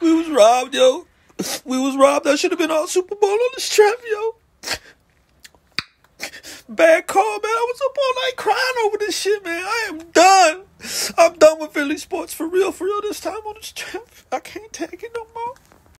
We was robbed, yo. We was robbed. That should have been our Super Bowl on this trip, yo. Bad call, man. I was up all night crying over this shit, man. I am done. I'm done with Philly sports for real, for real. This time on this trip, I can't take it.